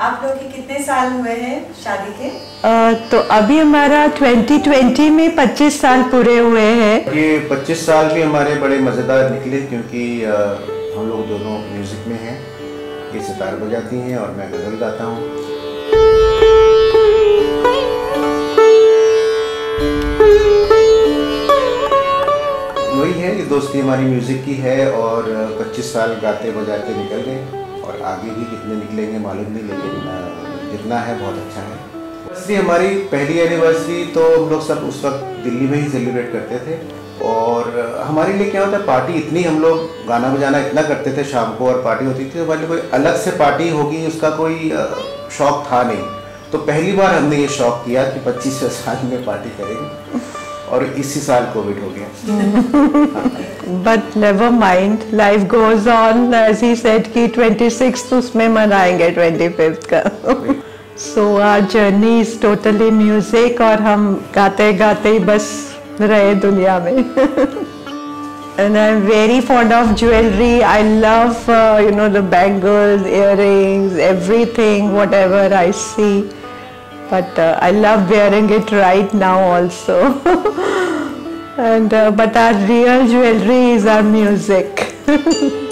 आप लोग के कितने साल हुए हैं शादी के? अ, तो अभी हमारा 2020 में 25 साल पूरे हुए हैं। ये 25 साल भी हमारे बड़े मज़ेदार निकले क्योंकि हम लोग दोनों म्यूज़िक में हैं। ये सितार बजाती हैं और मैं गज़ल गाता हूँ। वही है ये दोस्ती हमारी म्यूज़िक की है और 25 साल गाते बजाते निकल गए। और आगे भी कितने निकलेंगे मालूम नहीं, लेकिन जितना है बहुत अच्छा है। एनिवर्सरी हमारी पहली एनिवर्सरी तो हम लोग सब उस वक्त दिल्ली में ही सेलिब्रेट करते थे। और हमारे लिए क्या होता है पार्टी इतनी हम लोग गाना बजाना इतना करते थे शाम को और पार्टी होती थी तो हमारे कोई अलग से पार्टी होगी, उसका कोई शौक था नहीं। तो पहली बार हमने ये शौक किया कि 25 साल में पार्टी करेंगे। और इसी साल कोविड हो गया। But never mind life goes on as he said कि 26th उसमें मनाएँगे 25th का। So our journey is totally music और हम गाते गाते ही बस रहे दुनिया में। And I am very fond of jewellery I love you know the bangles earrings everything whatever I see But uh, I love wearing it right now also. and uh, but our real jewelry is our music.